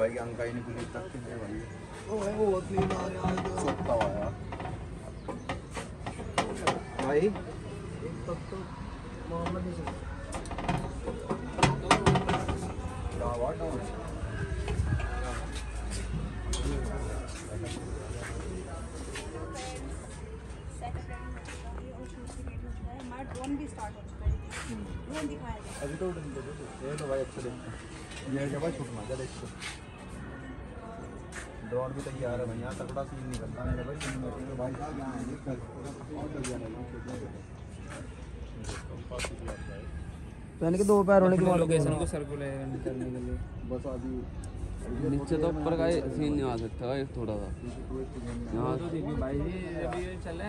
भाई अंकाई ने कुछ तक कितने भाई ओ भाई। वो क्लीन आ रहा है सोता हुआ यार भाई एक तक तो मोहम्मद ही से क्या वाट है ड्रोन भी स्टार्ट हो चुका है। ड्रोन दिखाया अभी तो उड़ने दे दो ये तो भाई अच्छा देखते ये जगह छूट मज़ा देखो ड्रोन भी तैयार है भाई यहाँ तकड़ा सीन नहीं करता मेरे भाई मिनट भाई। पहन के दो पैर होने के बाद लोकेशन को सर्कुलेट करने के लिए। बस अभी नीचे तो ऊपर का सीन नहीं आ सकता एक थोड़ा सा। यहाँ तो देखिए भाई अभी ये चले।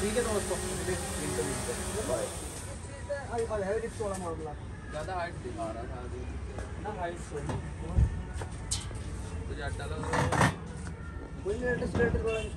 ठीक है। दोस्तों बाय आज कल है रिक्स वाला मामला ज़्यादा हाइट दिखा रहा था ना हाइट तो ज़्यादा कोई लेटेस्ट लेटेस्ट